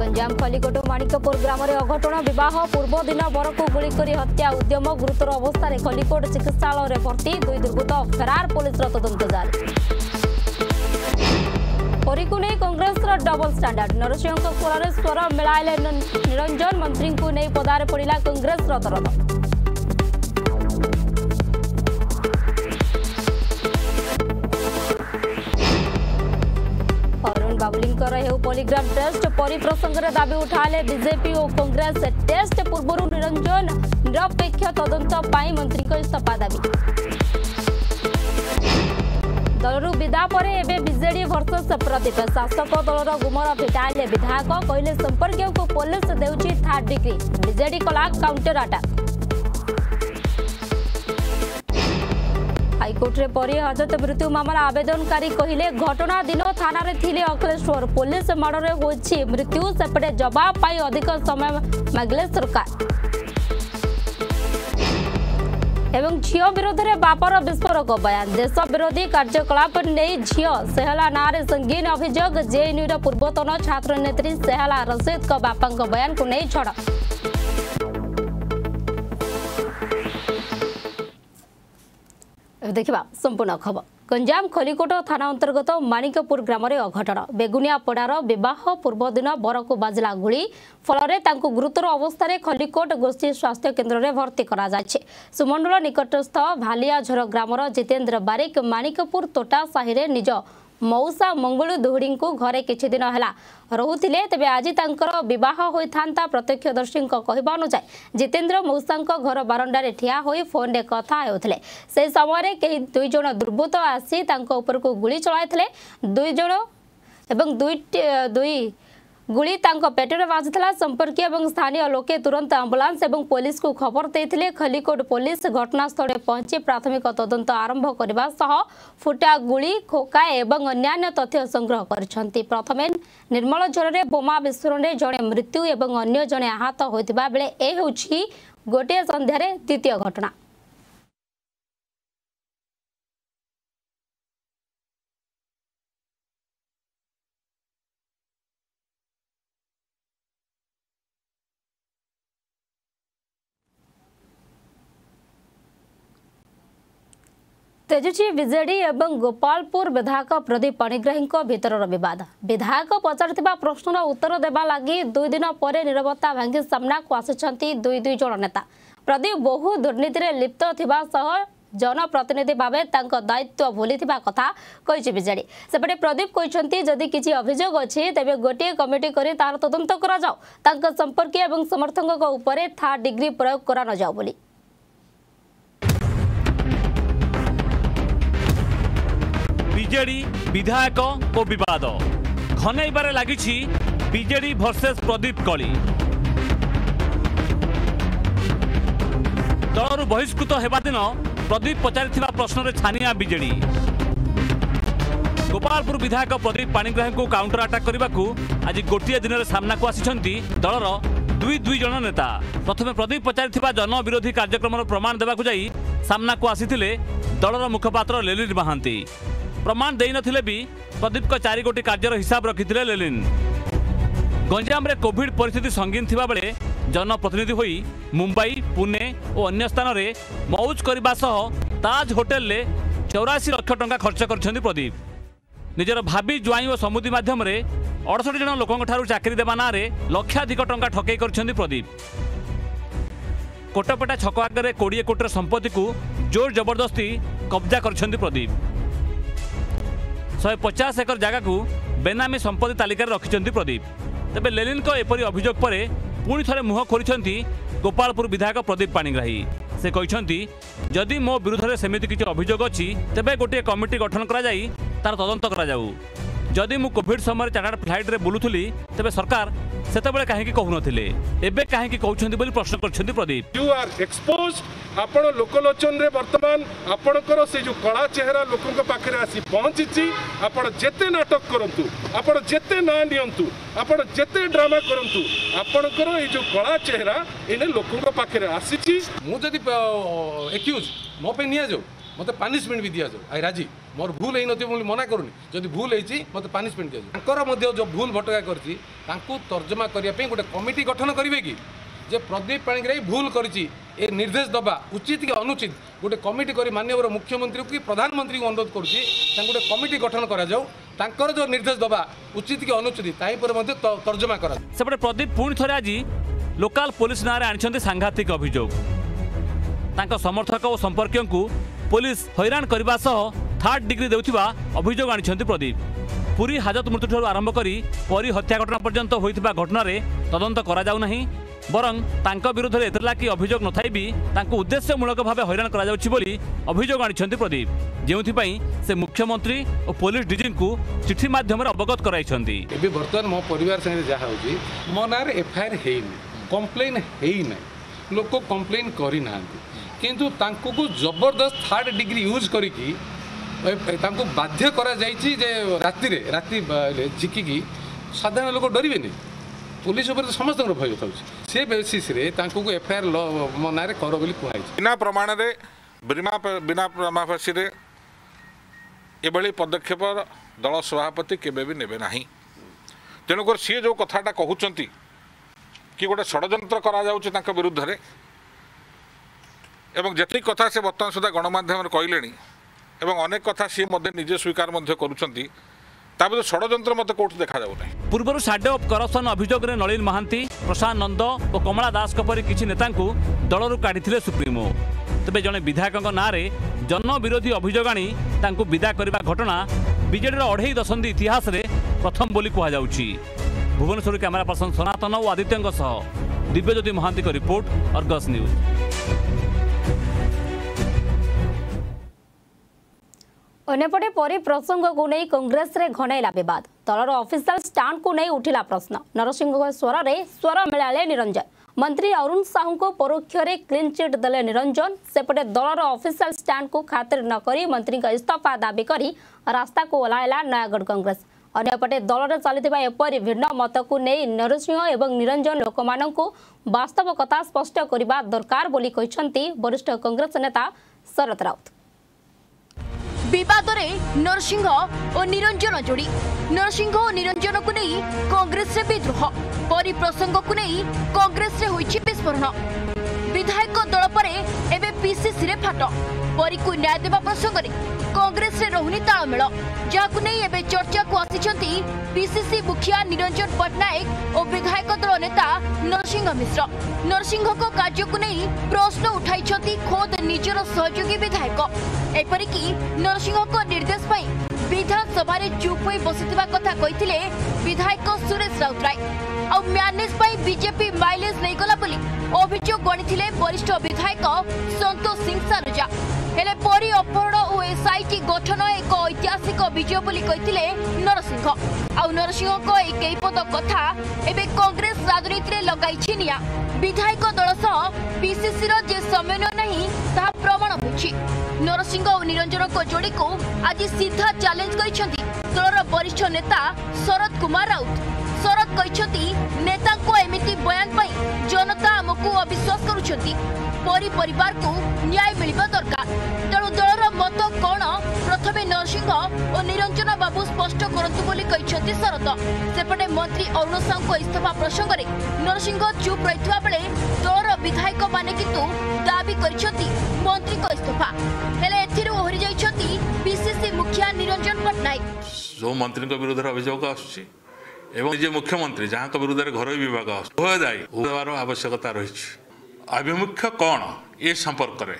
गञ्जाम खलिकोट माणिकपुर ग्राम अघट बवाह पूर्व दिन बरको गुलिकरी हत्या उद्यम गुरुतर अवस्था खलिकोट चिकित्सा भर्ती दुई पुलिस फेरार पोलिस तदन परी कङ्ग्रेस र डबल स्टान्डर्ड नरसिंहको स्वर स्वर निरंजन निरञ्जन को न पदार पडिला कङ्ग्रेस र तरबत ପଲିଗ୍ରାମ ଟେଷ୍ଟ ପରିପ୍ରସଙ୍ଗରେ ଦାବି ଉଠାଇଲେ ବିଜେପି ଓ କଂଗ୍ରେସ ଟେଷ୍ଟ ପୂର୍ବରୁ ନିରଞ୍ଜନ ନିରପେକ୍ଷ ତଦନ୍ତ ପାଇଁ ମନ୍ତ୍ରୀଙ୍କ ଇସ୍ତଫା ଦାବି ଦଳରୁ ବିଦା ପରେ ଏବେ ବିଜେଡି ଭର୍ସସ୍ ପ୍ରଦୀପ ଶାସକ ଦଳର ଗୁମର ଫିଟାଇଲେ ବିଧାୟକ କହିଲେ ସମ୍ପର୍କୀୟଙ୍କୁ ପୋଲିସ ଦେଉଛି ଥାର୍ଡ ଡିଗ୍ରୀ ବିଜେଡି କଲା କାଉଣ୍ଟର ଆଟାକ୍ হাইকোর্টে পরে হজরত মৃত্যু মামলা আবেদনকারী কহিলে ঘটনা দিন থানার থিলে অখিলেশ্বর পুলিশ মাড়ে হয়েছে মৃত্যু সেপটে জবাব পাই অধিক সময় মাগিলে সরকার এবং ঝিও বিরোধে বাপর বিস্ফোরক বয়ান দেশ বিরোধী কার্যকলাপ নেই ঝিও সেহলা নাঁরে সঙ্গীন অভিযোগ জেএনইউর পূর্বতন ছাত্রনেত্রী সেহলা রশিদ বাপাঙ্ বয়ানকু নেই ঝড় ଦେଖିବା ସମ୍ପୂର୍ଣ୍ଣ ଖବର ଗଞ୍ଜାମ ଖଲିକୋଟ ଥାନା ଅନ୍ତର୍ଗତ ମାଣିକପୁର ଗ୍ରାମରେ ଅଘଟଣ ବେଗୁନିଆ ପଡ଼ାର ବିବାହ ପୂର୍ବଦିନ ବରକୁ ବାଜିଲା ଗୁଳି ଫଳରେ ତାଙ୍କୁ ଗୁରୁତର ଅବସ୍ଥାରେ ଖଲିକୋଟ ଗୋଷ୍ଠୀ ସ୍ୱାସ୍ଥ୍ୟ କେନ୍ଦ୍ରରେ ଭର୍ତ୍ତି କରାଯାଇଛି ସୁମଣ୍ଡଳ ନିକଟସ୍ଥ ଭାଲିଆଝର ଗ୍ରାମର ଜିତେନ୍ଦ୍ର ବାରିକ ମାଣିକପୁର ତୋଟା ସାହିରେ ନିଜ ମଉସା ମଙ୍ଗୁଳୁ ଦୁହୁଡ଼ିଙ୍କୁ ଘରେ କିଛିଦିନ ହେଲା ରହୁଥିଲେ ତେବେ ଆଜି ତାଙ୍କର ବିବାହ ହୋଇଥାନ୍ତା ପ୍ରତ୍ୟକ୍ଷଦର୍ଶୀଙ୍କ କହିବା ଅନୁଯାୟୀ ଜିତେନ୍ଦ୍ର ମଉସାଙ୍କ ଘର ବାରଣ୍ଡାରେ ଠିଆ ହୋଇ ଫୋନ୍ରେ କଥା ହେଉଥିଲେ ସେ ସମୟରେ କେହି ଦୁଇ ଜଣ ଦୁର୍ବୃତ୍ତ ଆସି ତାଙ୍କ ଉପରକୁ ଗୁଳି ଚଳାଇଥିଲେ ଦୁଇ ଜଣ ଏବଂ ଦୁଇଟି ଦୁଇ গুলি তাঙ্ক পেটরে বাজুলা সম্পর্কীয় এবং স্থানীয় লোকে তুরন্ত আম্বুলান্স এবং পুলিশকে খবর দিয়ে খলিকোট পুলিশ ঘটনাস্থলে পৌঁছি প্রাথমিক তদন্ত আরম্ভ করা সহ ফুটা গুলি খোকা এবং অন্যান্য তথ্য সংগ্রহ করেছেন প্রথমে নির্মলঝরের বোমা বিস্ফোরণে জনে মৃত্যু এবং অন্য জনে আহত হয়ে বেড়ে এ হচ্ছে গোটিয়ে সন্ধ্যার দ্বিতীয় ঘটনা ତେଜୁଛି ବିଜେଡି ଏବଂ ଗୋପାଳପୁର ବିଧାୟକ ପ୍ରଦୀପ ପଣିଗ୍ରାହୀଙ୍କ ଭିତରର ବିବାଦ ବିଧାୟକ ପଚାରୁଥିବା ପ୍ରଶ୍ନର ଉତ୍ତର ଦେବା ଲାଗି ଦୁଇ ଦିନ ପରେ ନିରବତା ଭାଙ୍ଗି ସାମ୍ନାକୁ ଆସିଛନ୍ତି ଦୁଇ ଦୁଇ ଜଣ ନେତା ପ୍ରଦୀପ ବହୁ ଦୁର୍ନୀତିରେ ଲିପ୍ତ ଥିବା ସହ ଜନପ୍ରତିନିଧି ଭାବେ ତାଙ୍କ ଦାୟିତ୍ୱ ଭୁଲିଥିବା କଥା କହିଛି ବିଜେଡି ସେପଟେ ପ୍ରଦୀପ କହିଛନ୍ତି ଯଦି କିଛି ଅଭିଯୋଗ ଅଛି ତେବେ ଗୋଟିଏ କମିଟି କରି ତାହାର ତଦନ୍ତ କରାଯାଉ ତାଙ୍କ ସମ୍ପର୍କୀୟ ଏବଂ ସମର୍ଥକଙ୍କ ଉପରେ ଥାର୍ଡ ଡିଗ୍ରୀ ପ୍ରୟୋଗ କରାନଯାଉ ବୋଲି বিজেডি বিধায়ক ও বিবাদ ঘনাইবার লাগিছি বিজেডি ভর্সেস প্রদীপ কলি দলর বহিষ্কৃত হওয়া দিন প্রদীপ পচারি প্রশ্নের ছানিয়া বিজেডি গোপালপুর বিধায়ক প্রদীপ পাণিগ্রাহী কাউন্টর আটাক করা আজ গোটিয়ে দিনের সামনাকু আসিছেন দলর দুই দুই জন নেতা প্রথমে প্রদীপ পচারি জনবিরোধী কার্যক্রমর প্রমাণ দেওয়া যাই সামনাকু আসি দলর মুখপাত্র লেলিট মাহান্তি ପ୍ରମାଣ ଦେଇନଥିଲେ ବି ପ୍ରଦୀପଙ୍କ ଚାରି ଗୋଟି କାର୍ଯ୍ୟର ହିସାବ ରଖିଥିଲେ ଲେଲିନ୍ ଗଞ୍ଜାମରେ କୋଭିଡ୍ ପରିସ୍ଥିତି ସଙ୍ଗୀନ ଥିବାବେଳେ ଜନପ୍ରତିନିଧି ହୋଇ ମୁମ୍ବାଇ ପୁନେ ଓ ଅନ୍ୟ ସ୍ଥାନରେ ମୌଜ କରିବା ସହ ତାଜ୍ ହୋଟେଲରେ ଚଉରାଅଶୀ ଲକ୍ଷ ଟଙ୍କା ଖର୍ଚ୍ଚ କରିଛନ୍ତି ପ୍ରଦୀପ ନିଜର ଭାବି ଜ୍ୱାଇଁ ଓ ସମୁଦି ମାଧ୍ୟମରେ ଅଡ଼ଷଠି ଜଣ ଲୋକଙ୍କଠାରୁ ଚାକିରି ଦେବା ନାଁରେ ଲକ୍ଷାଧିକ ଟଙ୍କା ଠକେଇ କରିଛନ୍ତି ପ୍ରଦୀପ କୋଟପେଟା ଛକ ଆଗରେ କୋଡ଼ିଏ କୋଟିର ସମ୍ପତ୍ତିକୁ ଜୋର ଜବରଦସ୍ତି କବ୍ଜା କରିଛନ୍ତି ପ୍ରଦୀପ ଶହେ ପଚାଶ ଏକର ଜାଗାକୁ ବେନାମୀ ସମ୍ପତ୍ତି ତାଲିକାରେ ରଖିଛନ୍ତି ପ୍ରଦୀପ ତେବେ ଲେନିନ୍ଙ୍କ ଏପରି ଅଭିଯୋଗ ପରେ ପୁଣି ଥରେ ମୁହଁ ଖୋଲିଛନ୍ତି ଗୋପାଳପୁର ବିଧାୟକ ପ୍ରଦୀପ ପାଣିଗ୍ରାହୀ ସେ କହିଛନ୍ତି ଯଦି ମୋ ବିରୁଦ୍ଧରେ ସେମିତି କିଛି ଅଭିଯୋଗ ଅଛି ତେବେ ଗୋଟିଏ କମିଟି ଗଠନ କରାଯାଇ ତା'ର ତଦନ୍ତ କରାଯାଉ ଯଦି ମୁଁ କୋଭିଡ୍ ସମୟରେ ଚାର୍ଟାର୍ଡ ଫ୍ଲାଇଟ୍ରେ ବୁଲୁଥିଲି ତେବେ ସରକାର সেতবে কাহি কুনলে এবে কাহি কুমার বলে প্রশ্ন করছেন প্রদীপ ইউ আর এক্সপোজ আপনার লোকলোচনরে বর্তমান আপনার সেই যে কলা চেহারা লোক পাখে আসি পৌঁছিছি আপনার যেতে নাটক করতু আপনার যেতে না নিয়ন্তু আপনার যেতে ড্রামা করতু আপনার এই যে কলা চেহারা এনে লোক পাখে আসিছি মু যদি এক্ୟୁଜ୍ ମୋ ପାଇଁ ନିଆଯାଉ ମୋତେ ପାନିସମେଣ୍ଟ ବି ଦିଆଯାଉ ଆଜ୍ଞା ରାଜି ମୋର ଭୁଲ ହେଇନଥିବ ବୋଲି ମନା କରୁନି ଯଦି ଭୁଲ ହେଇଛି ମୋତେ ପାନିସମେଣ୍ଟ ଦିଆଯାଉ ତାଙ୍କର ମଧ୍ୟ ଯେଉଁ ଭୁଲ ଭଟକା କରିଛି ତାଙ୍କୁ ତର୍ଜମା କରିବା ପାଇଁ ଗୋଟେ କମିଟି ଗଠନ କରିବେ କି ଯେ ପ୍ରଦୀପ ପାଣିଗ୍ରାହୀ ଭୁଲ କରିଛି ଏ ନିର୍ଦ୍ଦେଶ ଦେବା ଉଚିତ କି ଅନୁଚିତ ଗୋଟେ କମିଟି କରି ମାନ୍ୟବର ମୁଖ୍ୟମନ୍ତ୍ରୀକୁ କି ପ୍ରଧାନମନ୍ତ୍ରୀଙ୍କୁ ଅନୁରୋଧ କରୁଛି ତାଙ୍କୁ ଗୋଟେ କମିଟି ଗଠନ କରାଯାଉ ତାଙ୍କର ଯେଉଁ ନିର୍ଦ୍ଦେଶ ଦେବା ଉଚିତ କି ଅନୁଚିତ ତା ଉପରେ ମଧ୍ୟ ତର୍ଜମା କରାଯାଉ ସେପଟେ ପ୍ରଦୀପ ପୁଣି ଥରେ ଆଜି ଲୋକାଲ ପୋଲିସ ନାଁରେ ଆଣିଛନ୍ତି ସାଂଘାତିକ ଅଭିଯୋଗ ତାଙ୍କ ସମର୍ଥକ ଓ ସମ୍ପର୍କୀୟଙ୍କୁ পুলিশ হইরাণ করা সহ থার্ড ডিগ্রি দেওয়া অভিযোগ আনিছেন প্রদীপ পুরী হাজত মৃত্যুঠার আরম্ভ করে পরী হত্যা ঘটনা পর্যন্ত হয়ে ঘটনার তদন্ত করা যাও না বরং তাঁক বিরুদ্ধে এত লাগি অভিযোগ নথাইবি তাঁকু উদ্দেশ্যমূলক ভাবে হইরাণ করা যাচ্ছে বলে অভিযোগ আনিছেন প্রদীপ যেউথিপাই সে মুখ্যমন্ত্রী ও পুলিশ ডিজিঙ্কু চিঠি মাধ্যমে অবগত করাইছেন এবে বর্তমান মো পরিবার সঙ্গে যা হচ্ছে মো নাঁরে এফআইআর হয়নি কমপ্লেন হয়ে না লোক কমপ্লেন করে না କିନ୍ତୁ ତାଙ୍କୁ ଜବରଦସ୍ତ ଥାର୍ଡ଼ ଡିଗ୍ରୀ ୟୁଜ୍ କରିକି ତାଙ୍କୁ ବାଧ୍ୟ କରାଯାଇଛି ଯେ ରାତିରେ ରାତି ଝିକିକି ସାଧାରଣ ଲୋକ ଡରିବେନି ପୋଲିସ ଉପରେ ସମସ୍ତଙ୍କର ଭୟ ଥାଉଛି ସେ ବେସିସ୍ରେ ତାଙ୍କୁ ଏଫଆଇଆର୍ ଲ ନାଁରେ କର ବୋଲି କୁହାଯାଇଛି ବିନା ପ୍ରମାଣରେ ବିନା ବିନା ପ୍ରମାଭାସୀରେ ଏଭଳି ପଦକ୍ଷେପ ଦଳ ସଭାପତି କେବେ ବି ନେବେ ନାହିଁ ତେଣୁକରି ସିଏ ଯେଉଁ କଥାଟା କହୁଛନ୍ତି କି ଗୋଟେ ଷଡ଼ଯନ୍ତ୍ର କରାଯାଉଛି ତାଙ୍କ ବିରୁଦ୍ଧରେ एतिकमा सुधा गणमा अनेक कथा निजे स्वीकार षड्यन्त्र पूर्व अफसन अभियुयोग नलिन महान्त प्रशान्त नन्द कमला दासरी कि नेता दलहरू काढिसेसले सुप्रिमो तपाईँ जन विधायक नाँडे जनविरोधी अभियोग आण त विदा घटना विजेडि अढै इतिहास इतिहासले प्रथम बोलीउँछ भुवनेश्वर क्यमेरा पर्सन सनातन औ आदित्यज्योति महान्तको रिपोर्ट अर्गस न्यूज अन्यपटे प्रसंग प्रसङ्गको नै कङ्ग्रेसले घनैला विवाद दल अफिसियल अफिसियाल को नै उठिला प्रश्न नरसिंहको स्वर स्वर मिलाले निरञ्जन मन्त्री अरूण साहुको परोक्ष क्लिन चिट देले निरञ्जन सेपटे दलर अफिसियल अफिसियाल को खातिर नकरी मन्त्रीको इस्तफा दाबीक रास्थाको ओहाइला नयगढ कङ्ग्रेस अन्यपटे दलले चाल भिन्न मत नै नरसिंह निरंजन निरञ्जन को मता स्पष्ट दरकार बोली वरिष्ठ कङ्ग्रेस नेता शरद राउत বিবাদরে নরসিংহ ও নিরঞ্জন জোড়ি নরসিংহ ও নিরঞ্জনকু নেই কংগ্রেসে বিদ্রোহ পরি প্রসঙ্গকু নেই কংগ্রেসে হয়েছে বিস্ফোরণ বিধায়ক দল পরে এব পিসিসিরে ফাট পরীকু ন্যায় দেওয়া প্রসঙ্গে কংগ্রেসে রহুনি তাড়মেল যাকে নিয়ে এবে চর্চাকু আসিছেন পিসিসি মুখিয়া নিরঞ্জন পট্টনাক ও বিধায়ক দল নেতা নরসিংহ মিশ্র নরসিংহক কার্যকু নেই প্রশ্ন উঠাইছেন খোদ নিজের সহযোগী বিধায়ক এপরিকি নরসিংহক নির্দেশ পাই ବିଧାନସଭାରେ ଚୁପ୍ ହୋଇ ବସିଥିବା କଥା କହିଥିଲେ ବିଧାୟକ ସୁରେଶ ରାଉତରାୟ ଆଉ ମ୍ୟାନେଜ୍ ପାଇଁ ବିଜେପି ମାଇଲେଜ୍ ନେଇଗଲା ବୋଲି ଅଭିଯୋଗ ଗଣିଥିଲେ ବରିଷ୍ଠ ବିଧାୟକ ସନ୍ତୋଷ ସିଂ ସାଲୁଜା ହେଲେ ପରି ଅପର সোসাইটি গঠন এক ঐতিহাসিক বিজয় বলে কে নরসিংহ আরসিংহ এই কেইপদ কথা এবে কংগ্রেস রাজনীতি লগাইছে নিয়া বিধায়ক দল সহ পিসিসি যে সমন্বয় না তা প্রমাণ হয়েছে নরসিংহ ও নিরঞ্জন যোড়ি আজ সিধা চ্যালেঞ্জ করেছেন দলর বরিষ্ঠ নেতা শরদ কুমার রাউত শরদ କହିଛନ୍ତି ନେତାଙ୍କ ଏମିତି ବୟାନ ପାଇଁ ଜନତା ଆମକୁ ଅବିଶ୍ୱାସ କରୁଛନ୍ତି ପରି ପରିବାରକୁ ନ୍ୟାୟ ମିଳିବା ଦରକାର ତେଣୁ সত কোণ প্রথমে নরসিংহ ও নিরঞ্জন বাবু স্পষ্ট করতু বলে কিন্তু শরদ সেপটে মন্ত্রী অরুণ সাউঙ্ ইস্তফা প্রসঙ্গে নরসিংহ চুপ রয়েছে বেড়ে দলর বিধায়ক মানে কিন্তু দাবি করেছেন মন্ত্রী ইস্তফা হলে এর ওহরি যাই পিসিসি মুখিয়া নিরঞ্জন পট্টনাক সব মন্ত্রী বিরুদ্ধে অভিযোগ আসছে এবং যে মুখ্যমন্ত্রী যা বিরুদ্ধে ঘরোই বিভাগ উভয় দায়ী হওয়ার আবশ্যকতা রয়েছে আভিমুখ্য কণ এ সম্পর্কের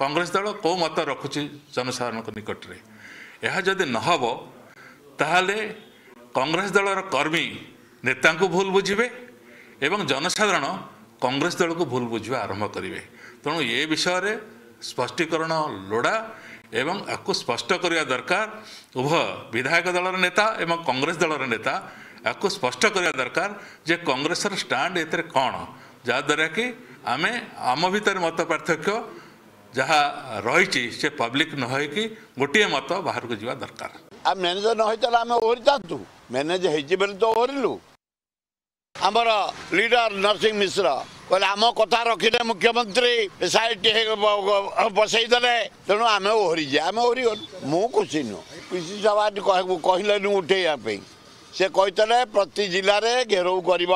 କଂଗ୍ରେସ ଦଳ କେଉଁ ମତ ରଖୁଛି ଜନସାଧାରଣଙ୍କ ନିକଟରେ ଏହା ଯଦି ନ ହେବ ତାହେଲେ କଂଗ୍ରେସ ଦଳର କର୍ମୀ ନେତାଙ୍କୁ ଭୁଲ ବୁଝିବେ ଏବଂ ଜନସାଧାରଣ କଂଗ୍ରେସ ଦଳକୁ ଭୁଲ ବୁଝିବା ଆରମ୍ଭ କରିବେ ତେଣୁ ଏ ବିଷୟରେ ସ୍ପଷ୍ଟୀକରଣ ଲୋଡ଼ା ଏବଂ ଏହାକୁ ସ୍ପଷ୍ଟ କରିବା ଦରକାର ଉଭୟ ବିଧାୟକ ଦଳର ନେତା ଏବଂ କଂଗ୍ରେସ ଦଳର ନେତା ଏହାକୁ ସ୍ପଷ୍ଟ କରିବା ଦରକାର ଯେ କଂଗ୍ରେସର ଷ୍ଟାଣ୍ଡ ଏଥିରେ କ'ଣ ଯାହାଦ୍ୱାରା କି ଆମେ ଆମ ଭିତରେ ମତ ପାର୍ଥକ୍ୟ ଯାହା ରହିଛି ସେ ପବ୍ଲିକ ନ ହୋଇକି ଗୋଟିଏ ମତ ବାହାରକୁ ଯିବା ଦରକାର ଆଉ ମ୍ୟାନେଜର୍ ନ ହୋଇଥିଲେ ଆମେ ଓହରିଥାନ୍ତୁ ମ୍ୟାନେଜ୍ ହେଇଛି ବୋଲି ତ ଓହରିଲୁ ଆମର ଲିଡର ନରସିଂହ ମିଶ୍ର କହିଲେ ଆମ କଥା ରଖିଲେ ମୁଖ୍ୟମନ୍ତ୍ରୀ ସାଇଟି ବସେଇଦେଲେ ତେଣୁ ଆମେ ଓହରିଛେ ଆମେ ଓହରିଗଲୁ ମୁଁ ଖୁସି ନୁହଁ ପି ସି ସଭା କହିଲେନି ଉଠେଇବା ପାଇଁ ସେ କହିଥିଲେ ପ୍ରତି ଜିଲ୍ଲାରେ ଘେରଉ କରିବ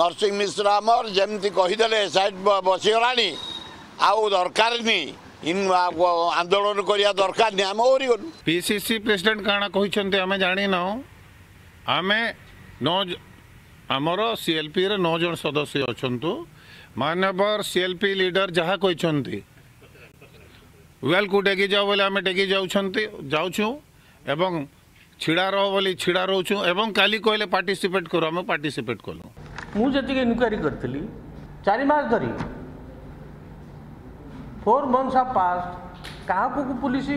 ନରସିଂହ ମିଶ୍ର ଆମର ଯେମିତି କହିଦେଲେ ସାଇଟ୍ ବସିଗଲାଣି ଆଉ ଦରକାର ନାହିଁ ଆନ୍ଦୋଳନ କରିବା ଦରକାର ନାହିଁ ଆମେ ଓହରିଗଲୁ ପିସିସି ପ୍ରେସିଡେଣ୍ଟ କାଣା କହିଛନ୍ତି ଆମେ ଜାଣିନାହୁଁ ଆମେ ନଅ ଆମର ସିଏଲ୍ପିରେ ନଅ ଜଣ ସଦସ୍ୟ ଅଛନ୍ତି ମାନ୍ୟବର ସିଏଲ୍ପି ଲିଡର ଯାହା କହିଛନ୍ତି ୱେଲ୍କୁ ଡେକି ଯାଉ ବୋଲି ଆମେ ଡେକି ଯାଉଛନ୍ତି ଯାଉଛୁ ଏବଂ ଛିଡ଼ା ରହ ବୋଲି ଛିଡ଼ା ରହୁଛୁ ଏବଂ କାଲି କହିଲେ ପାର୍ଟିସିପେଟ୍ କରୁ ଆମେ ପାର୍ଟିସିପେଟ୍ କଲୁ ମୁଁ ଯେତିକି ଇନକ୍ୱାରି କରିଥିଲି ଚାରି ମାସ ଧରି ফোর ମନ୍ଥସ୍ ଆର୍ ପାସ୍ କାହାକୁ ପୋଲିସ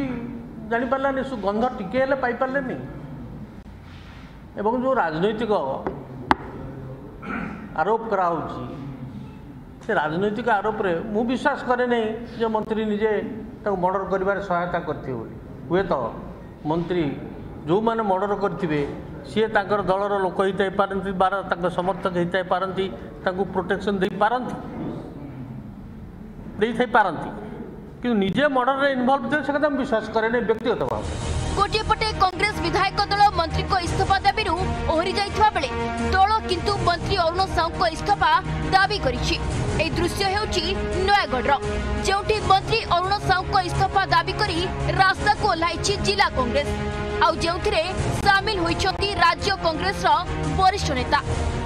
ଜାଣିପାରିଲାନି ସୁଗନ୍ଧ ଟିକେ ହେଲେ ପାଇପାରିଲେନି ଏବଂ ଯେଉଁ ରାଜନୈତିକ ଆରୋପ କରାହେଉଛି ସେ ରାଜନୈତିକ ଆରୋପରେ ମୁଁ ବିଶ୍ୱାସ କରେ ନାହିଁ ଯେ ମନ୍ତ୍ରୀ ନିଜେ ତାକୁ ମର୍ଡ଼ର କରିବାରେ ସହାୟତା କରିଥିବେ ବୋଲି ହୁଏତ ମନ୍ତ୍ରୀ ଯେଉଁମାନେ ମର୍ଡ଼ର କରିଥିବେ ସିଏ ତାଙ୍କର ଦଳର ଲୋକ ହେଇଥାଇପାରନ୍ତି ବା ତାଙ୍କ ସମର୍ଥକ ହେଇଥାଇପାରନ୍ତି ତାଙ୍କୁ ପ୍ରୋଟେକ୍ସନ୍ ଦେଇପାରନ୍ତି ଦେଇଥାଇପାରନ୍ତି କିନ୍ତୁ ନିଜେ ମର୍ଡରରେ ଇନଭଲ୍ଭ ଥିଲେ ସେ କଥା ମୁଁ ବିଶ୍ୱାସ କରେନି ବ୍ୟକ୍ତିଗତ ଭାବରେ ଗୋଟିଏ ପଟେ କଂଗ୍ରେସ ବିଧାୟକ ଦଳ ମନ୍ତ୍ରୀଙ୍କ ଇସ୍ତଫା ଦାବିରୁ ଓହରି ଯାଇଥିବା ବେଳେ ଦଳ କିନ୍ତୁ ମନ୍ତ୍ରୀ ଅରୁଣ ସାହୁଙ୍କ ଇସ୍ତଫା ଦାବି କରିଛି ଏହି ଦୃଶ୍ୟ ହେଉଛି ନୟାଗଡ଼ର ଯେଉଁଠି ମନ୍ତ୍ରୀ ଅରୁଣ ସାହୁଙ୍କ ଇସ୍ତଫା ଦାବି କରି ରାସ୍ତାକୁ ଓହ୍ଲାଇଛି ଜିଲ୍ଲା କଂଗ୍ରେସ ଆଉ ଯେଉଁଥିରେ ସାମିଲ ହୋଇଛନ୍ତି ରାଜ୍ୟ କଂଗ୍ରେସର ବରିଷ୍ଠ ନେତା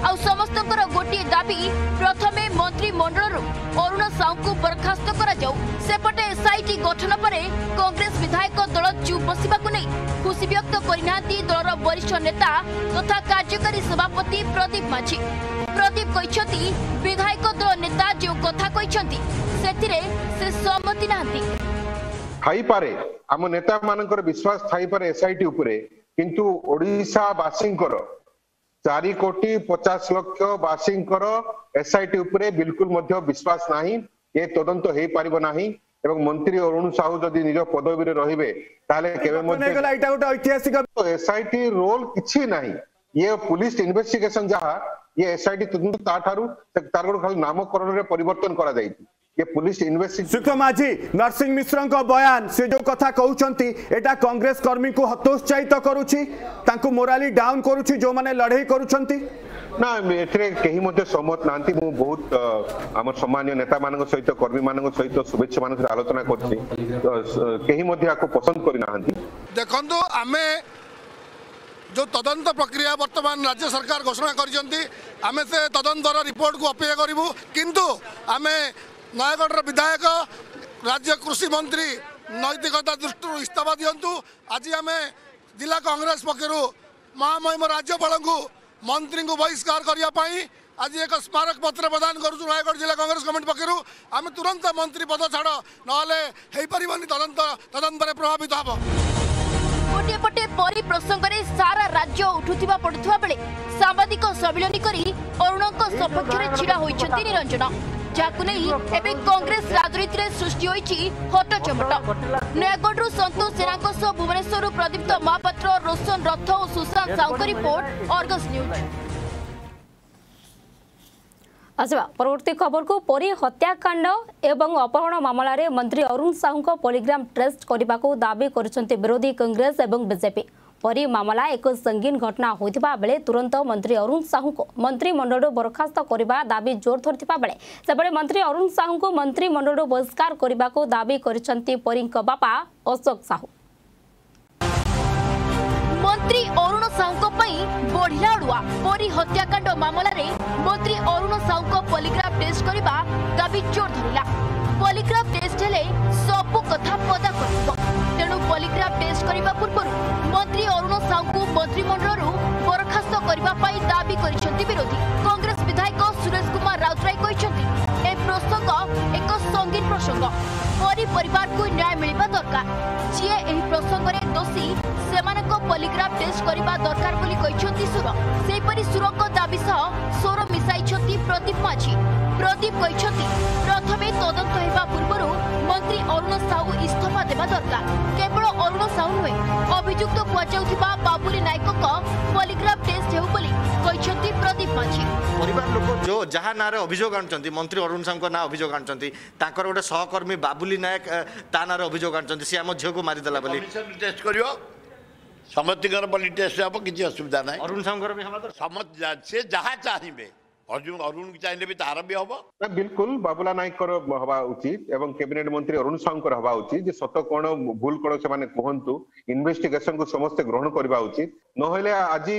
ଆଉ ସମସ୍ତଙ୍କର ଗୋଟିଏ ଦାବି ପ୍ରଥମେ ମନ୍ତ୍ରିମଣ୍ଡଳରୁ ଅରୁଣ ସାହୁଙ୍କୁ ବରଖାସ୍ତ କରାଯାଉ ସେପଟେ ଏସ୍ଆଇଟି ଗଠନ ପରେ କଂଗ୍ରେସ ବିଧାୟକ ଦଳ ଚୁପ୍ ବସିବାକୁ ନେଇ ଖୁସି ବ୍ୟକ୍ତ କରିନାହାନ୍ତି ଦଳର ବରିଷ୍ଠ ନେତା ତଥା କାର୍ଯ୍ୟକାରୀ ସଭାପତି ପ୍ରଦୀପ ମାଝୀ ପ୍ରଦୀପ କହିଛନ୍ତି ବିଧାୟକ ଦଳ ନେତା ଯେଉଁ କଥା କହିଛନ୍ତି ସେଥିରେ ସେ ସହମତି ନାହାନ୍ତି ଥାଇପାରେ ଆମ ନେତାମାନଙ୍କର ବିଶ୍ୱାସ ଥାଇପାରେ ଏସ୍ଆଇଟି ଉପରେ କିନ୍ତୁ ଓଡ଼ିଶାବାସୀଙ୍କର ଚାରି କୋଟି ପଚାଶ ଲକ୍ଷ ବାସୀଙ୍କର ଏସ୍ଆଇଟି ଉପରେ ବିଲକୁଲ ମଧ୍ୟ ବିଶ୍ୱାସ ନାହିଁ ଏ ତଦନ୍ତ ହେଇପାରିବ ନାହିଁ এবং মন্ত্রী অরুণ সাহু যদি নিজ পদবীরে রহবে তাহলে কেবে এসআইটি রোল কিছু না ইয়ে পুলিশ ইনভেস্টিগেশন যাহা ইয়ে এসআইটি তদন্ত তাঠারু তার গোটে খালি নামকরণের পরিবর্তন করা যাইছে ये पुलिस इन्वेस्टिगेट सुक्रम माझी नरसिंह मिश्र बयान से जो कथा कहते एटा कांग्रेस कर्मी को हतोत्साहित करुच्ची मोराली डाउन करुच्ची जो मैंने ନା ଏଥିରେ କେହି ମଧ୍ୟ ସହମତ ନାହାନ୍ତି ମୁଁ ବହୁତ ଆମ ସମ୍ମାନୀୟ ନେତାମାନଙ୍କ ସହିତ କର୍ମୀମାନଙ୍କ ସହିତ ଶୁଭେଚ୍ଛାମାନଙ୍କ ସହିତ ଆଲୋଚନା କରିଛି କେହି ମଧ୍ୟ ଆକୁ ପସନ୍ଦ କରିନାହାନ୍ତି ଦେଖନ୍ତୁ ଆମେ ଯେଉଁ ତଦନ୍ତ ପ୍ରକ୍ରିୟା ବର୍ତ୍ତମାନ ରାଜ୍ୟ ସରକାର ଘୋଷଣା କରିଛନ୍ତି ଆମେ ସେ ତଦନ୍ତର ରିପୋର୍ଟକୁ ଅପେକ୍ଷା କରିବୁ କିନ୍ତୁ ଆମେ नयगढर विधायक राज्य कृषि मंत्री नैतिकता दृष्टि इस्तफा दिए जिला कांग्रेस पक्षहरू महामहिम मंत्री मन्त्रीको बहिष्कार आज एक स्मारक पत्र प्रदान गर्छु नयग जिला कांग्रेस कमिटी पक्षहरू आम तुरंत मंत्री पद छाड नहेपार तदन तदन प्रभावित हौ ଗୋଟିଏ ପଟେ ପରୀ ପ୍ରସଙ୍ଗରେ ସାରା ରାଜ୍ୟ ଉଠୁଥିବା ପଡୁଥିବା ବେଳେ ସାମ୍ବାଦିକ ସମ୍ମିଳନୀ କରି ଅରୁଣଙ୍କ ସପକ୍ଷରେ ଛିଡ଼ା ହୋଇଛନ୍ତି ନିରଞ୍ଜନ ଯାହାକୁ ନେଇ ଏବେ କଂଗ୍ରେସ ରାଜନୀତିରେ ସୃଷ୍ଟି ହୋଇଛି ହଟଚମଟ ନୟାଗଡ଼ରୁ ସନ୍ତୋଷ ସେନାଙ୍କ ସହ ଭୁବନେଶ୍ୱରରୁ ପ୍ରଦୀପ୍ତ ମହାପାତ୍ର ରୋଶନ ରଥ ଓ ସୁଶାନ୍ତ ସାହୁଙ୍କ ରିପୋର୍ଟ ଅର୍ଗସ ନ୍ୟୁଜ୍ আসবা পরবর্তী খবরকু পরী হত্যাকাণ্ড এবং অপহরণ মামলার মন্ত্রী অরুণ সাহুঙ্ পলিগ্রাম টেস্ট করা দাবি করেছেন বিরোধী কংগ্রেস এবং বিজেপি পরী মামলা এক সঙ্গীন ঘটনা হয়ে বেড়ে তুরন্ত মন্ত্রী অরুণ সাহুঙ্ মন্ত্রিমণ্ডল বরখাস্ত করা দাবি জোর ধরি বেড়ে সেপটে মন্ত্রী অরুণ সাহুঙ্ মন্ত্রিমণ্ডল বহিষ্কার করা দাবি করেছেন পরীঙ্ বাপা অশোক সাহু মন্ত্রী ସାହୁଙ୍କ ପାଇଁ ବଢିଲା ଅଡୁଆ ପରୀ ହତ୍ୟାକାଣ୍ଡ ମାମଲାରେ ମନ୍ତ୍ରୀ ଅରୁଣ ସାହୁଙ୍କ ପଲିଗ୍ରାଫ ଟେଷ୍ଟ କରିବା ଦାବି ଜୋର ଧରିଲା ପଲିଗ୍ରାଫ ଟେଷ୍ଟ ହେଲେ ସବୁ କଥା ପଦା କରିବ ତେଣୁ ପଲିଗ୍ରାଫ ଟେଷ୍ଟ କରିବା ପୂର୍ବରୁ ମନ୍ତ୍ରୀ ଅରୁଣ ସାହୁଙ୍କୁ ମନ୍ତ୍ରିମଣ୍ଡଳରୁ ବରଖାସ୍ତ କରିବା ପାଇଁ ଦାବି କରିଛନ୍ତି ବିରୋଧୀ କଂଗ୍ରେସ ବିଧାୟକ ସୁରେଶ କୁମାର ରାଉତରାୟ କହିଛନ୍ତି ନଷ୍ଟଙ୍କ ଏକ ସଙ୍ଗୀନ ପ୍ରସଙ୍ଗ ପରି ପରିବାରକୁ ନ୍ୟାୟ ମିଳିବା ଦରକାର ଯିଏ ଏହି ପ୍ରସଙ୍ଗରେ ଦୋଷୀ ସେମାନଙ୍କ ପଲିଗ୍ରାଫ ଟେଷ୍ଟ କରିବା ଦରକାର ବୋଲି କହିଛନ୍ତି ସୁର ସେହିପରି ସୁରଙ୍କ ଦାବି ସହ ସ୍ୱର ମିଶାଇଛନ୍ତି ପ୍ରଦୀପ ମାଝୀ ପ୍ରଦୀପ କହିଛନ୍ତି ପ୍ରଥମେ ତଦନ୍ତ ହେବା ପୂର୍ବରୁ ମନ୍ତ୍ରୀ ଅରୁଣ ସାହୁ ଇସ୍ତଫା ଦେବା ଦରକାର କେବଳ ଅରୁଣ ସାହୁ ନୁହେଁ ଅଭିଯୁକ୍ତ କୁହାଯାଉଥିବା ବାବୁଲି ନାୟକଙ୍କ ପଲିଗ୍ରାଫ ଟେଷ୍ଟ ହେଉ ବୋଲି କହିଛନ୍ତି ପ୍ରଦୀପ ମାଝୀ ପରିବାର ଲୋକ ଯାହା ନାଁରେ ଅଭିଯୋଗ ଆଣୁଛନ୍ତି ମନ୍ତ୍ରୀ ଅରୁଣ ସାହୁ ଜଣଙ୍କ ନାଁ ଅଭିଯୋଗ ଆଣୁଛନ୍ତି ତାଙ୍କର ଗୋଟେ ସହକର୍ମୀ ବାବୁଲି ନାୟକ ତା ନାଁରେ ଅଭିଯୋଗ ଆଣୁଛନ୍ତି ସିଏ ଆମ ଝିଅକୁ ମାରିଦେଲା ବୋଲି ଟେଷ୍ଟ କରିବ ସମସ୍ତଙ୍କର ବୋଲି ଟେଷ୍ଟ ହେବ କିଛି ଅସୁବିଧା ନାହିଁ ଅରୁଣ ସାହୁଙ୍କର ବି ସମସ୍ତ ସେ ଯାହା ଚାହିଁବେ অর্জুন অরুণকে চাইলে বি তার বি হব না বিলকুল বাবুলা নায়কর হওয়া উচিত এবং ক্যাবিনেট মন্ত্রী অরুণ সাউঙ্কর হওয়া উচিত যে সত কোণ ভুল কোণ সেমানে কুহন্তু ইনভেস্টিগেশন কু সমস্ত গ্রহণ করিবা উচিত নহলে আজি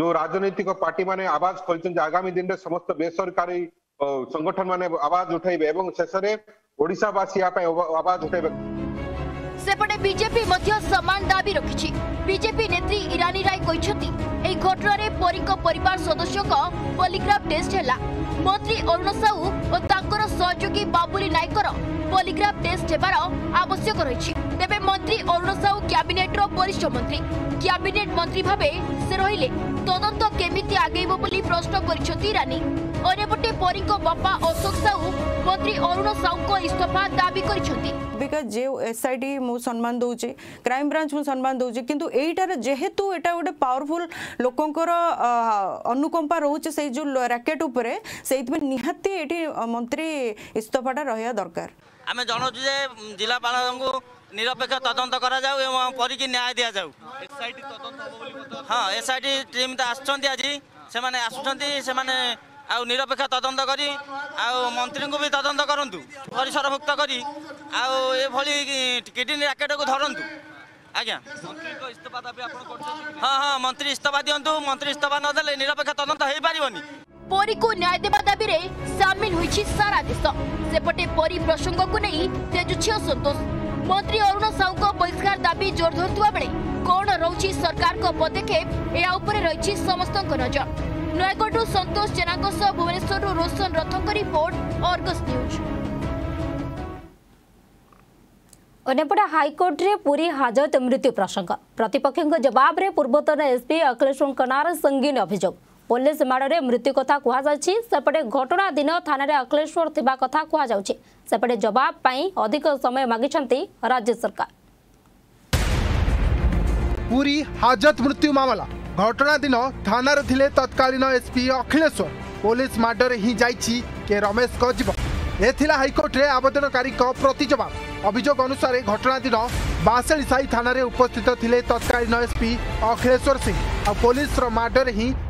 যে রাজনৈতিক পার্টি মানে আওয়াজ করিছেন যে আগামী দিনে সমস্ত বেসরকারি সংগঠন মানে আওয়াজ উঠাইবে এবং শেষে ওড়িশাবাসী আওয়াজ উঠাইবে সেপটে বিজেপি মধ্য সমান দাবি রাখিছি বিজেপি নেত্রী ইরানী রায় কইছন্তি এই ঘটনারে পরীঙ্ক পরিবার সদস্যক পলিগ্রাফ টেস্ট হেলা মন্ত্রী অরুণ সাউ ও তাঙ্কর সহযোগী বাবুলি নাইকর পলিগ্রাফ টেস্ট হেবার আবশ্যক রয়েছে তেবে মন্ত্রী অরুণ সাউ ক্যাবিনেটর বরিষ্ঠ মন্ত্রী ক্যাবিনেট মন্ত্রী ভাবে সে রহলে তদন্ত কেমিতি আগেইব বলি প্রশ্ন করেছেন ইরানী ଅନ୍ୟପଟେ ପରୀଙ୍କ ବାପା ଅଶୋକ ସାହୁ ମନ୍ତ୍ରୀ ଅରୁଣ ସାହୁଙ୍କ ଇସ୍ତଫା ଦାବି କରିଛନ୍ତି ଅବିକା ଯେଉଁ ଏସ୍ଆଇଟି ମୁଁ ସମ୍ମାନ ଦେଉଛି କ୍ରାଇମବ୍ରାଞ୍ଚ ମୁଁ ସମ୍ମାନ ଦେଉଛି କିନ୍ତୁ ଏଇଟାରେ ଯେହେତୁ ଏଇଟା ଗୋଟେ ପାୱାରଫୁଲ୍ ଲୋକଙ୍କର ଅନୁକମ୍ପା ରହୁଛି ସେଇ ଯେଉଁ ରାକେଟ୍ ଉପରେ ସେଇଥିପାଇଁ ନିହାତି ଏଠି ମନ୍ତ୍ରୀ ଇସ୍ତଫାଟା ରହିବା ଦରକାର ଆମେ ଜଣାଉଛୁ ଯେ ଜିଲ୍ଲାପାଳଙ୍କୁ নিরপেক্ষ তদন্ত করা যাও এবং পরীকে ন্যায় দিয়া যাও হ্যাঁ এসআইটি টিম তো আসছেন আজ সে আসছেন সে ଆଉ ନିରପେକ୍ଷ ତଦନ୍ତ କରି ଆଉ ମନ୍ତ୍ରୀଙ୍କୁ ବି ତଦନ୍ତ କରନ୍ତୁ ପରିସରଭୁକ୍ତ କରି ଆଉ ଏଭଳି କିଡ଼ନୀ ରାକେଟକୁ ଧରନ୍ତୁ ଆଜ୍ଞା ହଁ ହଁ ମନ୍ତ୍ରୀ ଇସ୍ତଫା ଦିଅନ୍ତୁ ମନ୍ତ୍ରୀ ଇସ୍ତଫା ନଦେଲେ ନିରପେକ୍ଷ ତଦନ୍ତ ହୋଇପାରିବନି পরীকু ন্যায় দেওয়া দাবিরে সামিল হয়েছে সারা দেশ সেপটে পরী প্রসঙ্গক নেই তেজুছি অসন্তোষ মন্ত্রী অরুণ সাউঙ্ বহিষ্কার দাবি জোর ধরুয়া বেড়ে কোণ রয়েছে সরকার পদক্ষেপ এ উপরে রয়েছে সমস্ত নজর ନୟାଗଡ଼ରୁ ସନ୍ତୋଷ ଜେନାଙ୍କ ସହ ଭୁବନେଶ୍ୱରରୁ ରୋଶନ ରଥଙ୍କ ରିପୋର୍ଟ ଅର୍ଗସ୍ ନ୍ୟୁଜ୍ ଅନ୍ୟପଟେ ହାଇକୋର୍ଟରେ ପୁରୀ ହାଜତ ମୃତ୍ୟୁ ପ୍ରସଙ୍ଗ ପ୍ରତିପକ୍ଷଙ୍କ ଜବାବରେ ପୂର୍ବତନ ଏସ୍ପି ଅଖିଳେଶ୍ୱରଙ୍କ ନାଁରେ ସଙ୍ଗୀନ ଅଭିଯୋଗ ପୋଲିସ ମାଡ଼ରେ ମୃତ୍ୟୁ କଥା କୁହାଯାଉଛି ସେପଟେ ଘଟଣା ଦିନ ଥାନାରେ ଅଖିଳେଶ୍ୱର ଥିବା କଥା କୁହାଯାଉଛି ସେପଟେ ଜବାବ ପାଇଁ ଅଧିକ ସମୟ ମାଗିଛନ୍ତି ରାଜ୍ୟ ସରକାର ପୁରୀ ହାଜତ ମୃତ୍ୟୁ ମାମଲା ঘটনা দিন থানার লে তৎকালীন এসপি অখিলেশ্বর পুলিশ মাডরে হি যাই কে রমেশ জীবন এলা হাইকোর্টে আবেদনকারী প্রতিজবাব অভিযোগ অনুসারে ঘটনা দিন বাসেলি সাই থানার উপস্থিত লে তৎকালীন এসপি অখিলেশ্বর সিং আর পুলিশর মাডরে হি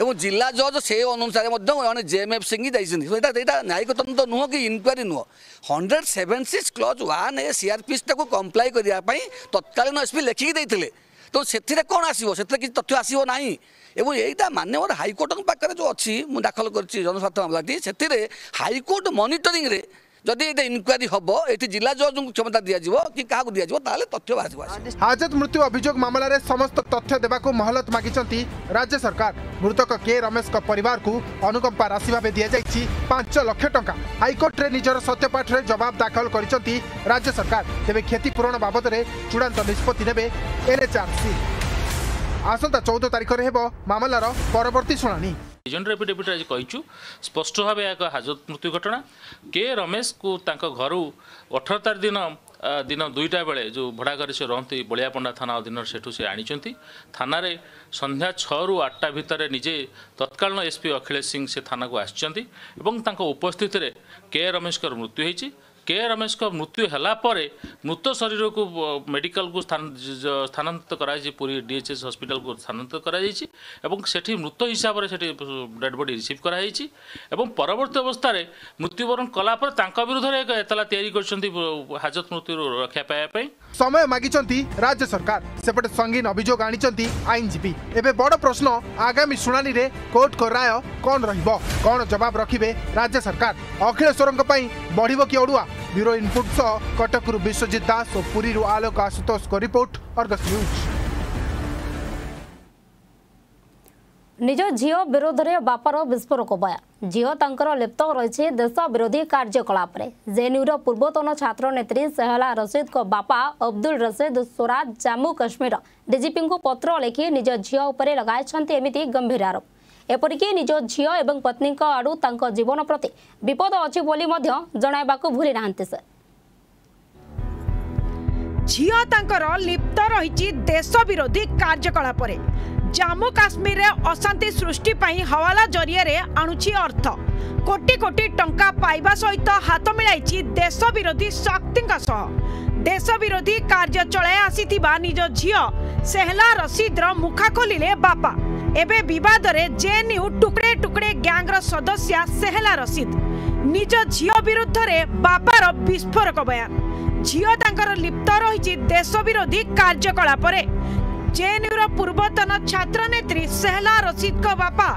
এবং জেলা জজ সে অনুসারে মধ্যে মানে জেএমএফ সিং যাই এটা ন্যায়িক তদন্ত নুহ কি inquiry Nuh hundred seven six clause one A সিআরপিসটাকে comply করা তৎকালীন এসপি লেখিকি দিয়ে তো সেতিরে কোণ আসব সে কিছু তথ্য আসব না এবং এইটা মাননীয় হাইকোর্ট পাখে যে অনেক দাখল ଦାଖଲ জনস্বার্থ মামলাটি সেটি হাইকোর্ট ହାଇକୋର୍ଟ ମନିଟରିଂରେ ଯଦି ଏଇଟା ଇନକ୍ୱାରି ହବ ଏଠି ଜିଲ୍ଲା ଜଜଙ୍କୁ କ୍ଷମତା ଦିଆଯିବ କି କାହାକୁ ଦିଆଯିବ ତାହେଲେ ତଥ୍ୟ ବାହାରିବ ହାଜତ ମୃତ୍ୟୁ ଅଭିଯୋଗ ମାମଲାରେ ସମସ୍ତ ତଥ୍ୟ ଦେବାକୁ ମହଲତ ମାଗିଛନ୍ତି ରାଜ୍ୟ ସରକାର ମୃତକ କେ ରମେଶଙ୍କ ପରିବାରକୁ ଅନୁକମ୍ପା ରାଶି ଭାବେ ଦିଆଯାଇଛି ପାଞ୍ଚ ଲକ୍ଷ ଟଙ୍କା ହାଇକୋର୍ଟରେ ନିଜର ସତ୍ୟପାଠରେ ଜବାବ ଦାଖଲ କରିଛନ୍ତି ରାଜ୍ୟ ସରକାର ତେବେ କ୍ଷତିପୂରଣ ବାବଦରେ ଚୂଡ଼ାନ୍ତ ନିଷ୍ପତ୍ତି ନେବେ ଏନ୍ଏଚ୍ଆର୍ସି ଆସନ୍ତା ଚଉଦ ତାରିଖରେ ହେବ ମାମଲାର ପରବର୍ତ୍ତୀ ଶୁଣାଣି ରିଜନ୍ର ଏଫିଡେଭିଟ୍ରେ ଆଜି କହିଛୁ ସ୍ପଷ୍ଟ ଭାବେ ଏହା ଏକ ହାଜତ ମୃତ୍ୟୁ ଘଟଣା କେ ରମେଶକୁ ତାଙ୍କ ଘରୁ ଅଠର ତାରିଖ ଦିନ ଦିନ ଦୁଇଟା ବେଳେ ଯେଉଁ ଭଡ଼ା ଘରେ ସେ ରହନ୍ତି ବଳିଆପଣ୍ଡା ଥାନା ଅଧୀନରେ ସେଠୁ ସେ ଆଣିଛନ୍ତି ଥାନାରେ ସନ୍ଧ୍ୟା ଛଅରୁ ଆଠଟା ଭିତରେ ନିଜେ ତତ୍କାଳୀନ ଏସ୍ପି ଅଖିଳେଶ ସିଂ ସେ ଥାନାକୁ ଆସିଛନ୍ତି ଏବଂ ତାଙ୍କ ଉପସ୍ଥିତିରେ କେ ରମେଶଙ୍କର ମୃତ୍ୟୁ ହୋଇଛି কে রমেশ মৃত্যু হেলা পরে মৃত শরীরক মেডিকাল স্থানান্তর করা হয়েছে পুরী ডিএচএস হসপিটাল স্থানান্তর করা হয়েছে এবং সেটি মৃত হিসাবে সেটি ডেড বডি রিসিভ করা হয়েছে এবং পরবর্তী অবস্থায় মৃত্যুবরণ কলা পরে তাঁর বিরুদ্ধে এক এতলা তৈরি করছেন হাজত মৃত্যুর রক্ষা পাওয়া সময় মাগিছেন রাজ্য সরকার সেপটে সঙ্গীন অভিযোগ আনিছেন আইনজীবী এবে বড় প্রশ্ন আগামী শুনানি কোর্টক রায় কণ রহব কণ জবাব রখিবে রাজ্য সরকার অখিলেশ্বরঙ্ বড় কি অড়ুয়া ବ୍ୟୁରୋ ଇନପୁଟ୍ ସହ କଟକରୁ ବିଶ୍ୱଜିତ ଦାସ ଓ ପୁରୀରୁ ଆଲୋକ ଆଶୁତୋଷଙ୍କ ରିପୋର୍ଟ ଅର୍ଗସ୍ ନ୍ୟୁଜ୍ ନିଜ ଝିଅ ବିରୋଧରେ ବାପାର ବିସ୍ଫୋରକ ବୟାନ ଝିଅ ତାଙ୍କର ଲିପ୍ତ ରହିଛି ଦେଶ ବିରୋଧୀ କାର୍ଯ୍ୟକଳାପରେ ଜେଏନ୍ୟୁର ପୂର୍ବତନ ଛାତ୍ର ନେତ୍ରୀ ସେହଲା ରସିଦଙ୍କ ବାପା ଅବଦୁଲ ରସିଦ ସ୍ୱରାଜ ଜାମ୍ମୁ କାଶ୍ମୀର ଡିଜିପିଙ୍କୁ ପତ୍ର ଲେଖି ନିଜ ଝିଅ ଉପରେ ଲଗାଇଛନ୍ତି ଏମିତି ଗମ୍ଭୀର ଆରୋପ ଏପରିକି ନିଜ ଝିଅ ଏବଂ ପତ୍ନୀଙ୍କ ଆଡ଼ୁ ତାଙ୍କ ଜୀବନ ପ୍ରତି ବିପଦ ଅଛି ବୋଲି ମଧ୍ୟ ଜଣାଇବାକୁ ଭୁଲି ନାହାନ୍ତି ସେ ଝିଅ ତାଙ୍କର ଲିପ୍ତ ରହିଛି ଦେଶ ବିରୋଧୀ କାର୍ଯ୍ୟକଳାପରେ ଜାମ୍ମୁ କାଶ୍ମୀରରେ ଅଶାନ୍ତି ସୃଷ୍ଟି ପାଇଁ ହୱାଲା ଜରିଆରେ ଆଣୁଛି ଅର୍ଥ କୋଟି କୋଟି ଟଙ୍କା ପାଇବା ସହିତ ହାତ ମିଳାଇଛି ଦେଶ ବିରୋଧୀ ଶକ୍ତିଙ୍କ ସହ ଦେଶ ବିରୋଧୀ କାର୍ଯ୍ୟ ଚଳାଇ ଆସିଥିବା ନିଜ ଝିଅ ସେହଲା ରସିଦର ମୁଖା ଖୋଲିଲେ ବାପା ଏବେ ବିବାଦରେ ଜେଏନ୍ୟୁ ଟୁକଡ଼େ ଟୁକଡ଼େ ଗ୍ୟାଙ୍ଗର ସଦସ୍ୟା ସେହେଲା ରସିଦ ନିଜ ଝିଅ ବିରୁଦ୍ଧରେ ବାପାର ବିସ୍ଫୋରକ ବୟାନ ଝିଅ ତାଙ୍କର ଲିପ୍ତ ରହିଛି ଦେଶ ବିରୋଧୀ କାର୍ଯ୍ୟକଳାପରେ ଜେଏନ୍ୟୁର ପୂର୍ବତନ ଛାତ୍ରନେତ୍ରୀ ସେହଲା ରସିଦଙ୍କ ବାପା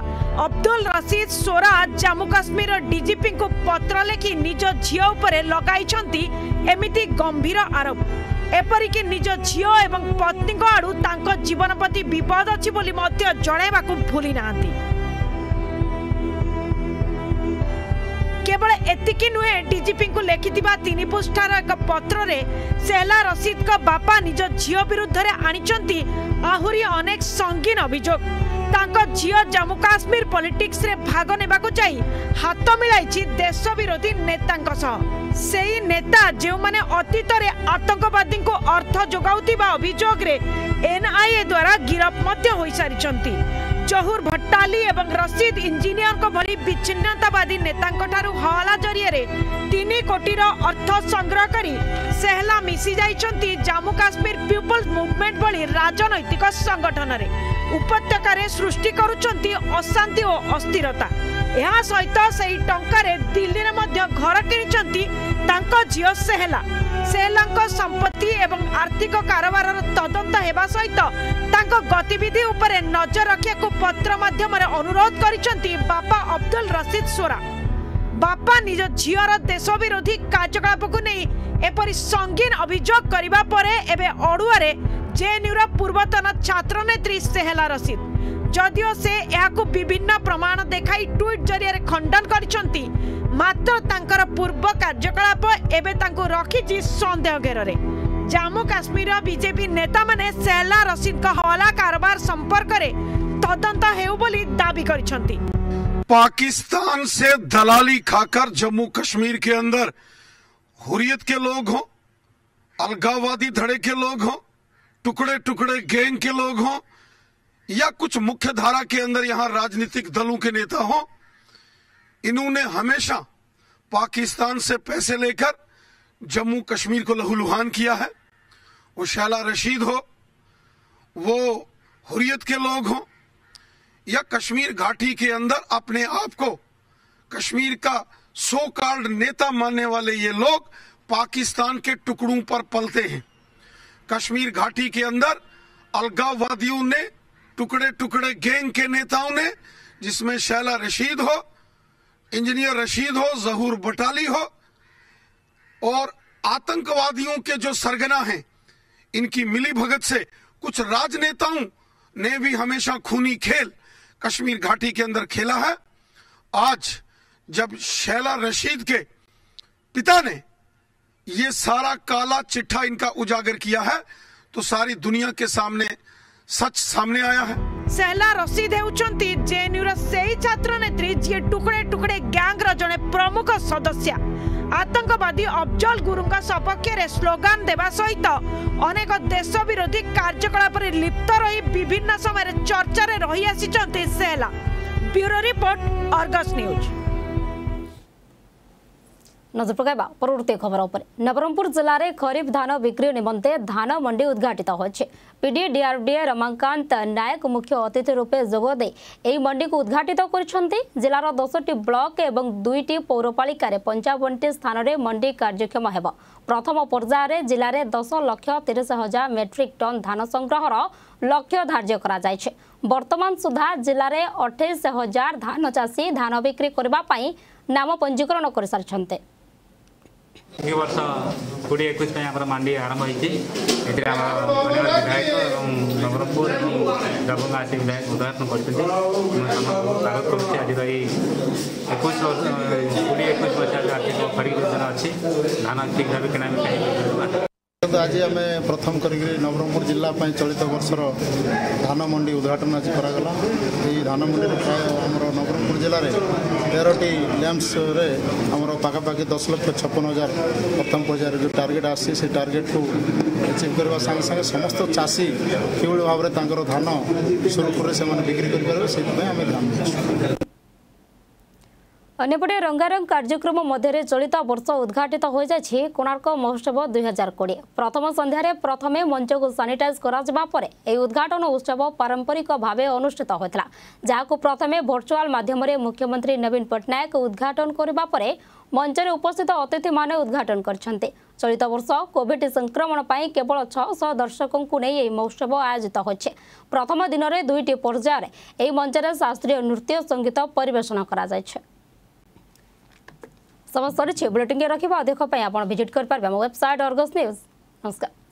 ଅବଦୁଲ ରସିଦ ସୋରା ଜାମ୍ମୁ କାଶ୍ମୀରର ଡିଜିପିଙ୍କୁ ପତ୍ର ଲେଖି ନିଜ ଝିଅ ଉପରେ ଲଗାଇଛନ୍ତି ଏମିତି ଗମ୍ଭୀର ଆରୋପ এপরিকি নিজ ঝিও এবং পত্নী আড়ু তাঁর জীবন প্রতি বিপদ অছি জনাইবা ভুলি না কেবল এতিকি নুহে ডিজিপি লিখি তিন পৃষ্ঠার এক পত্রে সেহলা রশিদ বাপা নিজ ঝিও বিরুদ্ধে আনি আহরি অনেক সঙ্গীন অভিযোগ ତାଙ୍କ ଝିଅ ଜାମ୍ମୁ କାଶ୍ମୀର ପଲିଟିକ୍ସରେ ଭାଗ ନେବାକୁ ଯାଇ ହାତ ମିଳାଇଛି ଦେଶ ବିରୋଧୀ ନେତାଙ୍କ ସହ ସେହି ନେତା ଯେଉଁମାନେ ଅତୀତରେ ଆତଙ୍କବାଦୀଙ୍କୁ ଅର୍ଥ ଯୋଗାଉଥିବା ଅଭିଯୋଗରେ ଏନ୍ଆଇଏ ଦ୍ୱାରା ଗିରଫ ମଧ୍ୟ ହୋଇସାରିଛନ୍ତି ଚହୁର ভট্টালি ଏବଂ ରସିଦ ଇଞ୍ଜିନିୟରଙ୍କ ଭଳି ବିଚ୍ଛିନ୍ନତାବାଦୀ ନେତାଙ୍କଠାରୁ হওয়ালা ଜରିଆରେ ତିନି କୋଟିର ଅର୍ଥ সংগ্রহ করে সেহলা মিশি যাই জাম্মু কাশ্মীর পিপলস মুভমেন্ট ভি রাজনৈতিক সংগঠনরে ଉପତ୍ୟକାରେ ସୃଷ୍ଟି କରୁଛନ୍ତି ଅଶାନ୍ତି ଓ ଅସ୍ଥିରତା ଏହା ସହିତ ସେହି ଟଙ୍କାରେ ଦିଲ୍ଲୀରେ ମଧ୍ୟ ଘର କିଣିଛନ୍ତି ତାଙ୍କ ଝିଅ ସେହେଲା ସେହେଲାଙ୍କ ସମ୍ପତ୍ତି ଏବଂ ଆର୍ଥିକ କାରବାରର ତଦନ୍ତ ହେବା ସହିତ ତାଙ୍କ ଗତିବିଧି ଉପରେ ନଜର ରଖିବାକୁ ପତ୍ର ମାଧ୍ୟମରେ ଅନୁରୋଧ କରିଛନ୍ତି ବାପା ଅବଦୁଲ ରସିଦ ସୋରା ବାପା ନିଜ ଝିଅର ଦେଶ ବିରୋଧୀ କାର୍ଯ୍ୟକଳାପକୁ ନେଇ ଏପରି ସଙ୍ଗୀନ ଅଭିଯୋଗ କରିବା ପରେ ଏବେ ଅଡୁଆରେ ଜେଏନ୍ୟୁର ପୂର୍ବତନ ଛାତ୍ରନେତ୍ରୀ ସେହେଲା ରସିଦ ଯଦିଓ ସେ ଏହାକୁ ବିଭିନ୍ନ ପ୍ରମାଣ ଦେଖାଇ ଟ୍ୱିଟ୍ ଜରିଆରେ ଖଣ୍ଡନ କରିଛନ୍ତି ମାତ୍ର ତାଙ୍କର ପୂର୍ବ କାର୍ଯ୍ୟକଳାପ ଏବେ ତାଙ୍କୁ ରଖିଛି ସନ୍ଦେହ ଘେରରେ ଜାମ୍ମୁ କାଶ୍ମୀରର ବିଜେପି ନେତାମାନେ ସେହେଲା ରସିଦଙ୍କ ହଲା କାରବାର ସମ୍ପର୍କରେ ତଦନ୍ତ ହେଉ ବୋଲି ଦାବି କରିଛନ୍ତି पाकिस्तान से दलाली खाकर जम्मू कश्मीर के अंदर हुरियत के लोग हों अलगावादी धड़े के लोग हों टुकड़े टुकड़े गैंग के लोग हों या कुछ मुख्य धारा के अंदर यहां राजनीतिक दलों के नेता हों इन्होंने हमेशा पाकिस्तान से पैसे लेकर जम्मू कश्मीर को लहूलुहान किया है वो शैला रशीद हो वो हुरियत के लोग हों या कश्मीर घाटी के अंदर अपने आप को कश्मीर का सो कार्ड नेता मानने वाले ये लोग पाकिस्तान के टुकड़ों पर पलते हैं कश्मीर घाटी के अंदर अलगाववादियों ने टुकड़े टुकड़े गैंग के नेताओं ने जिसमें शैला रशीद हो इंजीनियर रशीद हो जहूर बटाली हो और आतंकवादियों के जो सरगना हैं इनकी मिली भगत से कुछ राजनेताओं ने भी हमेशा खूनी खेल कश्मीर घाटी के अंदर खेला है आज जब शैला रशीद के पिता ने ये सारा काला चिट्ठा इनका उजागर किया है तो सारी दुनिया के सामने सच सामने आया है सहला रसीद होती जे छात्र नेत्री जी टुकड़े टुकड़े गैंग रे प्रमुख सदस्य आतंकवादी अफजल गुरु सपक्ष में स्लोगान देवा सहित अनेक देश विरोधी कार्यकलापुर लिप्त रही विभिन्न समय चर्चा रही आसी सेहला ब्यूरो रिपोर्ट अर्गस न्यूज़ નજર પકાવવા પ્રવૃત્તિ ખબર ઉપર નવરંગપુર જિલ્લારે ખરીફ ધાન વિક્રી નિમંતે ધાન મંડી ઉદઘાટિત હોઈ પીડીએ ડીઆરડીએ રમાકાંત નાયક મુખ્ય અતિથି રૂપે যোগ દે এই મંડીકુ উদ্ঘাটিত করেছেন জেলার দশটি ব্লক এবং দুইটি পৌরপালিকার পঞ্চাবনটি স্থানরে মন্ডি কার্যক্ষম হব প্রথম পর্যায়ে জেলার দশ লক্ষ তিরিশ হাজার মেট্রিক টন ধান সংগ্রহর লক্ষ্য ধার্য করা যাইছে বর্তমান সুদ্ধা জেলার অঠেইশ হাজার ধান চাষী ধান বিক্রি করা নাম পঞ্জীকরণ করে সারিছেন वर्ष कुरा एकै अब मारम्भ विधायक नवरङपुर दरभङ्गा आसि विधायक उद्घाटन गरिन्छ स्वागत गरौँ आज एकै वर्ष किसिमको अर्थ योजना अलिक धान ठिक भाइ कि আজি আমি প্রথম করি নবরঙ্গপুর জেলা চলিত বর্ষর ধান মন্ডি উদ্ঘাটন আজ করা এই ধান মন্ডি প্রায় আমার নবরঙ্গপুর জেলার তেরোটি ল্যাম্পসরে আমার পাখাপাখি দশ লক্ষ ছপন হাজার প্রথম পর্যায়ের যে টার্গেট আসছে সেই টার্গেটকু আচিভ করা সাথে সাথে সমস্ত চাষী কিভাবে ভাবে তাঁর ধান সুরক্ষরে সে বিক্রি করে পারবে সেইপা আমি ধান ଅନ୍ୟପଟେ ରଙ୍ଗାରଙ୍ଗ କାର୍ଯ୍ୟକ୍ରମ ମଧ୍ୟରେ ଚଳିତ ବର୍ଷ ଉଦ୍ଘାଟିତ ହୋଇଯାଇଛି କୋଣାର୍କ ମହୋତ୍ସବ ଦୁଇହଜାର କୋଡ଼ିଏ ପ୍ରଥମ ସନ୍ଧ୍ୟାରେ ପ୍ରଥମେ ମଞ୍ଚକୁ ସାନିଟାଇଜ୍ କରାଯିବା ପରେ ଏହି ଉଦ୍ଘାଟନ ଉତ୍ସବ ପାରମ୍ପରିକ ଭାବେ ଅନୁଷ୍ଠିତ ହୋଇଥିଲା ଯାହାକୁ ପ୍ରଥମେ ଭର୍ଚୁଆଲ ମାଧ୍ୟମରେ ମୁଖ୍ୟମନ୍ତ୍ରୀ ନବୀନ ପଟ୍ଟନାୟକ ଉଦ୍ଘାଟନ କରିବା ପରେ ମଞ୍ଚରେ ଉପସ୍ଥିତ ଅତିଥିମାନେ ଉଦ୍ଘାଟନ କରିଛନ୍ତି ଚଳିତ ବର୍ଷ କୋଭିଡ୍ ସଂକ୍ରମଣ ପାଇଁ କେବଳ ଛଅଶହ ଦର୍ଶକଙ୍କୁ ନେଇ ଏହି ମହୋତ୍ସବ ଆୟୋଜିତ ହୋଇଛି ପ୍ରଥମ ଦିନରେ ଦୁଇଟି ପର୍ଯ୍ୟାୟରେ ଏହି ମଞ୍ଚରେ ଶାସ୍ତ୍ରୀୟ ନୃତ୍ୟ ସଙ୍ଗୀତ ପରିବେଷଣ କରାଯାଇଛି समस्त बुलेटिन रखा देखा भिजिट वेबसाइट अर्गस न्यूज नमस्कार